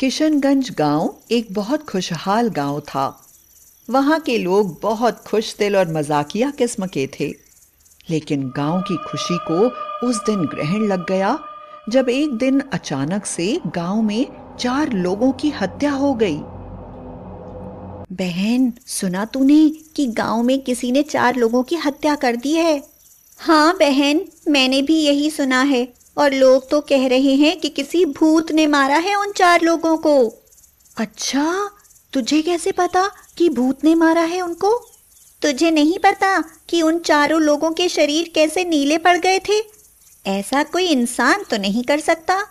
किशनगंज गाँव एक बहुत खुशहाल गाँव था। वहाँ के लोग बहुत खुश दिल और मजाकिया किस्म के थे। लेकिन गाँव की खुशी को उस दिन ग्रहण लग गया, जब एक दिन अचानक से गाँव में चार लोगों की हत्या हो गई। बहन, सुना तूने कि गाँव में किसी ने चार लोगों की हत्या कर दी है? हाँ बहन मैंने भी यही सुना है और लोग तो कह रहे हैं कि किसी भूत ने मारा है उन चार लोगों को। अच्छा तुझे कैसे पता कि भूत ने मारा है उनको? तुझे नहीं पता कि उन चारों लोगों के शरीर कैसे नीले पड़ गए थे? ऐसा कोई इंसान तो नहीं कर सकता।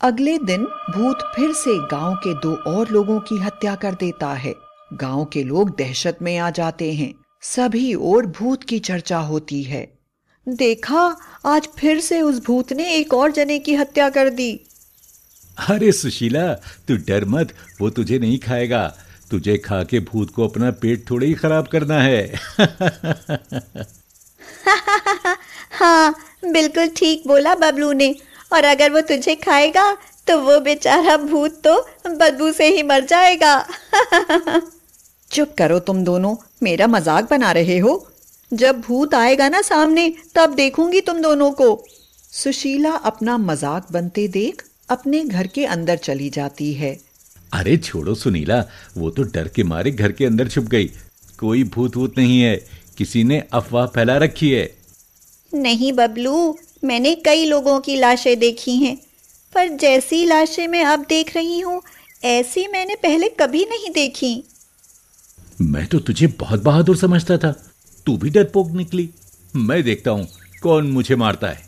अगले दिन भूत फिर से गाँव के दो और लोगों की हत्या कर देता है। गाँव के लोग दहशत में आ जाते हैं। सभी और भूत की चर्चा होती है। देखा आज फिर से उस भूत ने एक और जने की हत्या कर दी। अरे सुशीला तू डर मत वो तुझे नहीं खाएगा। तुझे खा के भूत को अपना पेट थोड़े ही खराब करना है। हाँ बिल्कुल ठीक बोला बबलू ने। और अगर वो तुझे खाएगा तो वो बेचारा भूत तो बदबू से ही मर जाएगा। चुप करो तुम दोनों मेरा मज़ाक बना रहे हो। जब भूत आएगा ना सामने तब देखूँगी तुम दोनों को। सुशीला अपना मज़ाक बनते देख अपने घर के अंदर चली जाती है। अरे छोड़ो सुनीला वो तो डर के मारे घर के अंदर छुप गई। कोई भूत वूत नहीं है किसी ने अफवाह फैला रखी है। नहीं बबलू मैंने कई लोगों की लाशें देखी हैं पर जैसी लाशें मैं अब देख रही हूँ ऐसी मैंने पहले कभी नहीं देखी। मैं तो तुझे बहुत बहादुर समझता था। तू भी डरपोक निकली। मैं देखता हूँ, कौन मुझे मारता है।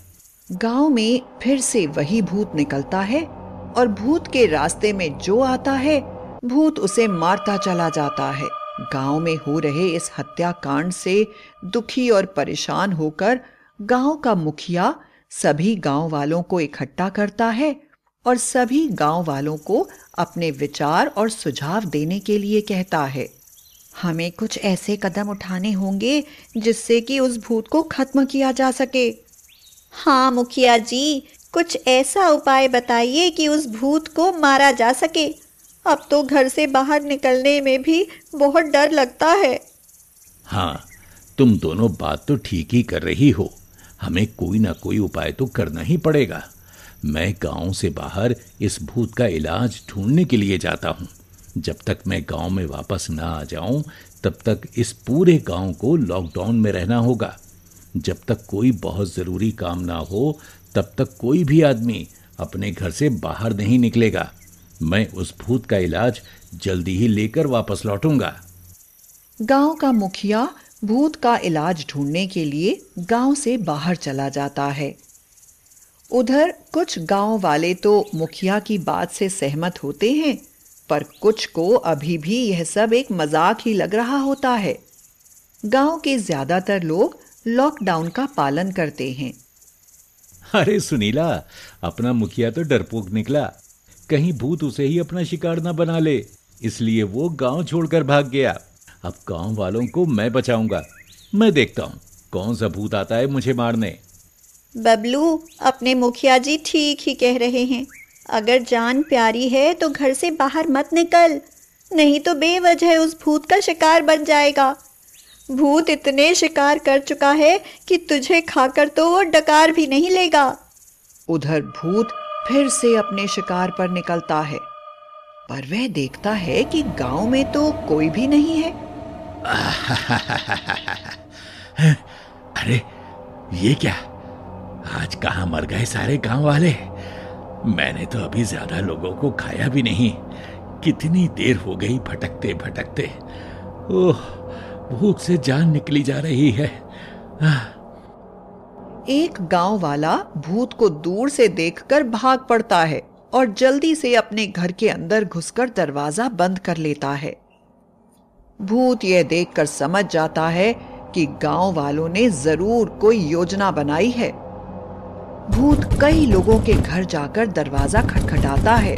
गाँव में फिर से वही भूत निकलता है और भूत के रास्ते में जो आता है, भूत उसे मारता चला जाता है। गाँव में हो रहे इस हत्याकांड से दुखी और परेशान होकर गाँव का मुखिया सभी गाँव वालों को इकट्ठा करता है और सभी गाँव वालों को अपने विचार और सुझाव देने के लिए कहता है। हमें कुछ ऐसे कदम उठाने होंगे जिससे कि उस भूत को खत्म किया जा सके। हाँ मुखिया जी, कुछ ऐसा उपाय बताइए कि उस भूत को मारा जा सके। अब तो घर से बाहर निकलने में भी बहुत डर लगता है। हाँ तुम दोनों बात तो ठीक ही कर रही हो। हमें कोई ना कोई उपाय तो करना ही पड़ेगा। मैं गाँव से बाहर इस भूत का इलाज ढूँढने के लिए जाता हूँ। जब तक मैं गाँव में वापस ना आ जाऊँ, तब तक इस पूरे गाँव को लॉकडाउन में रहना होगा। जब तक कोई बहुत ज़रूरी काम ना हो, तब तक कोई भी आदमी अपने घर से बाहर नहीं निकलेगा। मैं उस भूत का इलाज जल्दी ही लेकर वापस लौटूँगा। गाँव का मुखिया भूत का इलाज ढूँढने के लिए गाँव से बाहर चला जाता है। उधर कुछ गाँव वाले तो मुखिया की बात से सहमत होते हैं पर कुछ को अभी भी यह सब एक मज़ाक ही लग रहा होता है। गाँव के ज़्यादातर लोग लॉकडाउन का पालन करते हैं। अरे सुनीला अपना मुखिया तो डरपोक निकला। कहीं भूत उसे ही अपना शिकार ना बना ले इसलिए वो गाँव छोड़कर भाग गया। अब गाँव वालों को मैं बचाऊँगा। मैं देखता हूँ कौन सा भूत आता है मुझे मारने। बबलू अपने मुखिया जी ठीक ही कह रहे हैं। अगर जान प्यारी है तो घर से बाहर मत निकल। नहीं तो बेवजह उस भूत का शिकार बन जाएगा। भूत इतने शिकार कर चुका है कि तुझे खाकर तो वो डकार भी नहीं लेगा। उधर भूत फिर से अपने शिकार पर निकलता है। पर वह देखता है कि गाँव में तो कोई भी नहीं है। अरे ये क्या? आज कहा मर गए सारे गाँव वाले? मैंने तो अभी ज़्यादा लोगों को खाया भी नहीं। कितनी देर हो गई भटकते भटकते। ओह, भूख से जान निकली जा रही है। एक गाँव वाला भूत को दूर से देखकर भाग पड़ता है और जल्दी से अपने घर के अंदर घुसकर दरवाज़ा बंद कर लेता है। भूत यह देखकर समझ जाता है कि गाँव वालों ने ज़रूर कोई योजना बनाई है। भूत कई लोगों के घर जाकर दरवाज़ा खटखटाता है,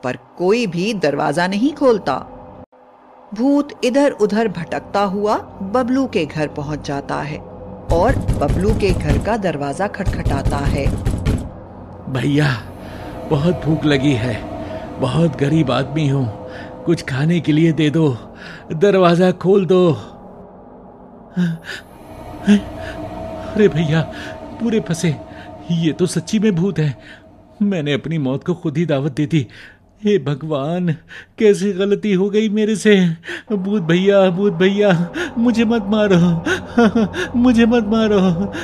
पर कोई भी दरवाज़ा नहीं खोलता। भूत इधर उधर भटकता हुआ बबलू के घर पहुँच जाता है और बबलू के घर का दरवाज़ा खटखटाता है। भैया, बहुत भूख लगी है। बहुत गरीब आदमी हूँ। कुछ खाने के लिए दे दो। दरवाज़ा खोल दो। अरे भैया, पूरे फंसे। ये तो सच्ची में भूत है। मैंने अपनी मौत को खुद ही दावत दी थी हे भगवान, कैसी गलती हो गई मेरे से? भूत भैया भूत भैया, मुझे मत मारो। मुझे मत मारो।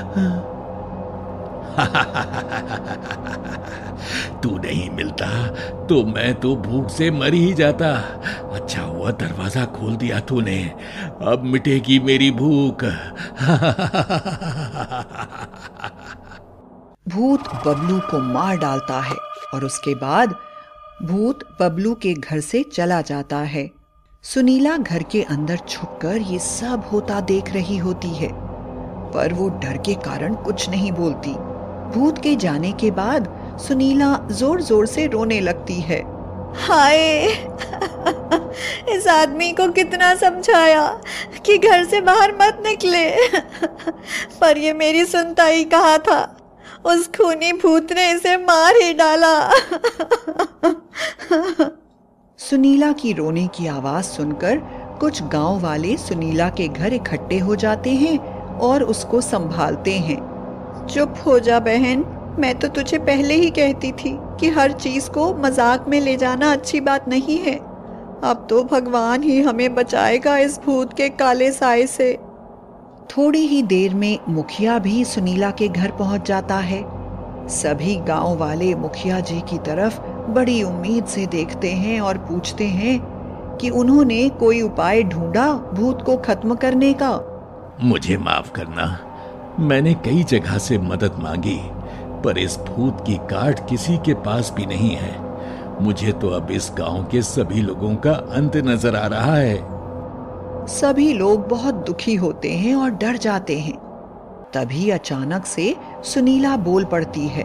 तू नहीं मिलता तो मैं तो भूख से मर ही जाता। अच्छा हुआ दरवाज़ा खोल दिया तूने। अब मिटेगी मेरी भूख। भूत बबलू को मार डालता है और उसके बाद भूत बबलू के घर से चला जाता है। सुनीला घर के अंदर छुपकर ये सब होता देख रही होती है, पर वो डर के कारण कुछ नहीं बोलती। भूत के जाने के बाद सुनीला ज़ोर ज़ोर से रोने लगती है। हाय! इस आदमी को कितना समझाया कि घर से बाहर मत निकले। पर ये मेरी सुनता ही कहा था? उस खूनी भूत ने इसे मार ही डाला। सुनीला की रोने की आवाज़ सुनकर कुछ गाँव वाले सुनीला के घर इकट्ठे हो जाते हैं और उसको संभालते हैं। चुप हो जा बहन, मैं तो तुझे पहले ही कहती थी कि हर चीज़ को मज़ाक में ले जाना अच्छी बात नहीं है। अब तो भगवान ही हमें बचाएगा इस भूत के काले साय से। थोड़ी ही देर में मुखिया भी सुनीला के घर पहुँच जाता है। सभी गाँव वाले मुखिया जी की तरफ़ बड़ी उम्मीद से देखते हैं और पूछते हैं कि उन्होंने कोई उपाय ढूंढा भूत को खत्म करने का। मुझे माफ़ करना, मैंने कई जगह से मदद मांगी, पर इस भूत की काट किसी के पास भी नहीं है। मुझे तो अब इस गाँव के सभी लोगों का अंत नज़र आ रहा है। सभी लोग बहुत दुखी होते हैं और डर जाते हैं। तभी अचानक से सुनीला बोल पड़ती है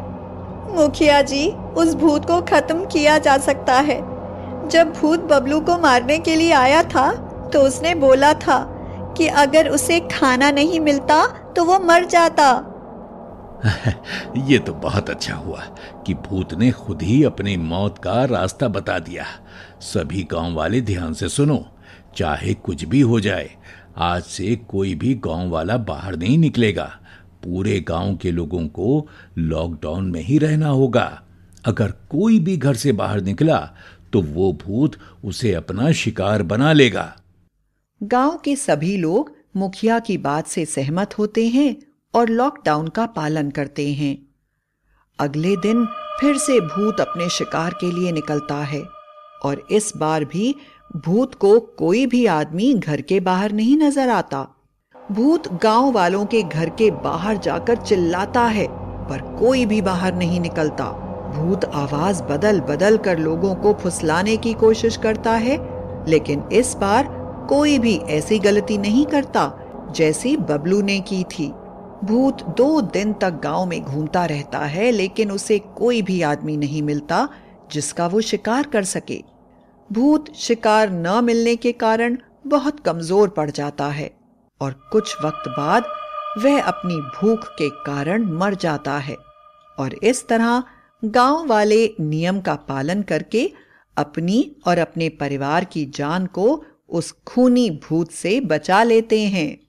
मुखिया जी उस भूत को खत्म किया जा सकता है। जब भूत बबलू को मारने के लिए आया था तो उसने बोला था कि अगर उसे खाना नहीं मिलता तो वो मर जाता। ये तो बहुत अच्छा हुआ कि भूत ने खुद ही अपनी मौत का रास्ता बता दिया। सभी गाँव वाले ध्यान से सुनो चाहे कुछ भी हो जाए, आज से कोई भी गाँव वाला बाहर नहीं निकलेगा। पूरे गाँव के लोगों को लॉकडाउन में ही रहना होगा। अगर कोई भी घर से बाहर निकला तो वो भूत उसे अपना शिकार बना लेगा। गाँव के सभी लोग मुखिया की बात से सहमत होते हैं और लॉकडाउन का पालन करते हैं। अगले दिन फिर से भूत अपने शिकार के लिए निकलता है और इस बार भी भूत को कोई भी आदमी घर के बाहर नहीं नज़र आता। भूत गाँव वालों के घर के बाहर जाकर चिल्लाता है, पर कोई भी बाहर नहीं निकलता। भूत आवाज़ बदल बदल कर लोगों को फुसलाने की कोशिश करता है, लेकिन इस बार कोई भी ऐसी गलती नहीं करता, जैसी बबलू ने की थी। भूत दो दिन तक गाँव में घूमता रहता है, लेकिन उसे कोई भी आदमी नहीं मिलता, जिसका वो शिकार कर सके। भूत शिकार न मिलने के कारण बहुत कमज़ोर पड़ जाता है और कुछ वक्त बाद वह अपनी भूख के कारण मर जाता है और इस तरह गाँव वाले नियम का पालन करके अपनी और अपने परिवार की जान को उस खूनी भूत से बचा लेते हैं।